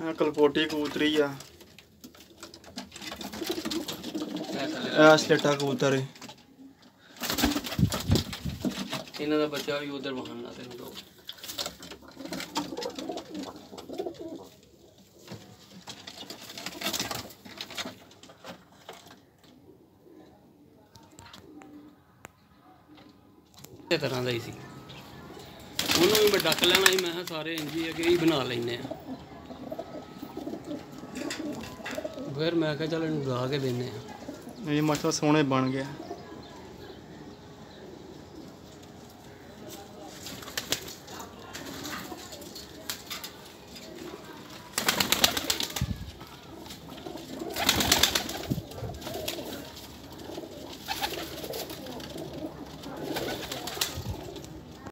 ਆ ਕਲਪੋਟੀ ਕਬੂਤਰੀ ਆ। ਇਹ ਸਲੇਟਾ ਕਬੂਤਰ ਹੈ ਇਹਨਾਂ ਦਾ ਬੱਚਾ ਵੀ ਉਧਰ ਵਹਾਨਾ ਤੈਨੂੰ ਦੋ ਇਹ ਤਰ੍ਹਾਂ ਦਾ ਹੀ ਸੀ। ਉਹਨੂੰ ਵੀ ਮੈਂ ਡੱਕ ਲੈਣਾ ਸੀ ਮੈਂ ਕਿਹਾ ਸਾਰੇ ਇੰਜ ਅੱਗੇ ਹੀ ਬਣਾ ਲੈਨੇ ਆ। ਫਿਰ ਮੈਂ ਕਿਹਾ ਚੱਲ ਇਹਨੂੰ ਗਾ ਕੇ ਦਿੰਨੇ ਆ ਇਹ ਮਸਲਾ ਸੋਹਣੇ ਬਣ ਗਿਆ